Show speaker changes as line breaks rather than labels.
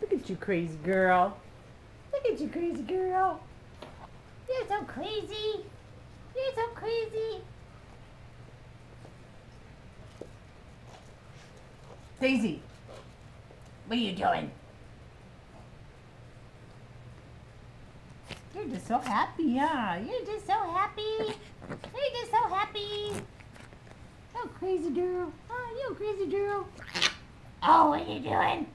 Look at you, crazy girl. Look at you, crazy girl. You're so crazy. You're so crazy. Daisy, what are you doing? You're just so happy, yeah. You're just so happy. You're just so happy. Oh, crazy girl. Oh, you crazy girl. Oh, what are you doing?